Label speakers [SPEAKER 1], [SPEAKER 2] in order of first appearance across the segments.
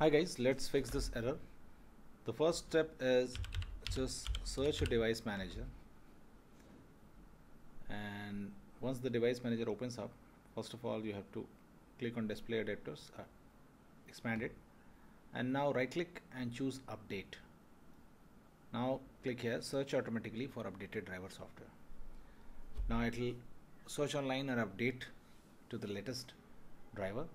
[SPEAKER 1] hi guys let's fix this error. The first step is just search your device manager. And once the device manager opens up first of all you have to click on display adapters uh, expand it. And now right click and choose update. Now click here search automatically for updated driver software. Now it will search online and update to the latest driver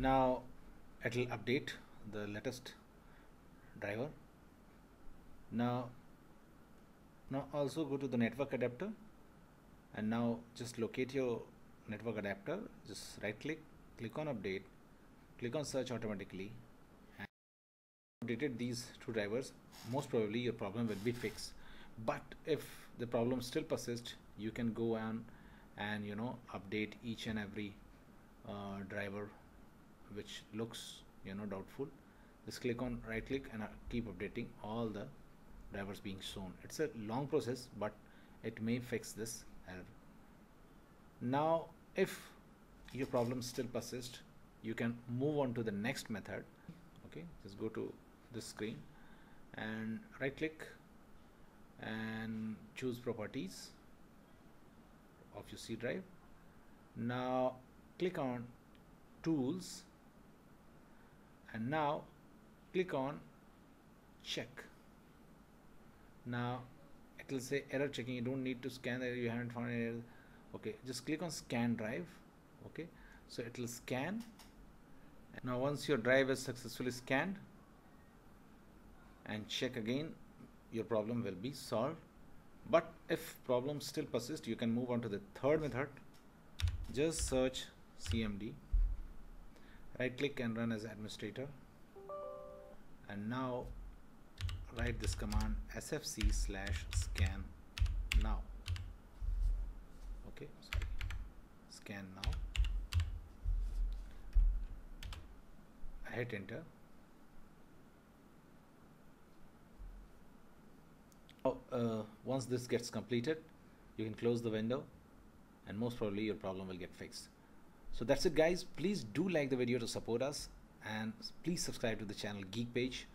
[SPEAKER 1] now it will update the latest driver. Now now also go to the network adapter and now just locate your network adapter. Just right click click on update click on search automatically and updated these two drivers. Most probably your problem will be fixed. But if the problem still persists you can go on and you know update each and every uh, driver which looks you know doubtful just click on right click and uh, keep updating all the drivers being shown. It's a long process but it may fix this error. Now if your problem still persists you can move on to the next method. Okay just go to the screen and right click and choose properties of your C drive. Now click on tools and now click on check. Now it will say error checking you don't need to scan that you haven't found any error. Okay just click on scan drive. Okay so it will scan. Now once your drive is successfully scanned and check again your problem will be solved. But if problem still persists you can move on to the third method. Just search cmd right click and run as administrator. And now write this command sfc slash scan now. Okay sorry. Scan now. I hit enter. Oh, uh, once this gets completed you can close the window and most probably your problem will get fixed so that's it guys. Please do like the video to support us and please subscribe to the channel geek page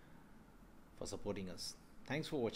[SPEAKER 1] for supporting us. Thanks for watching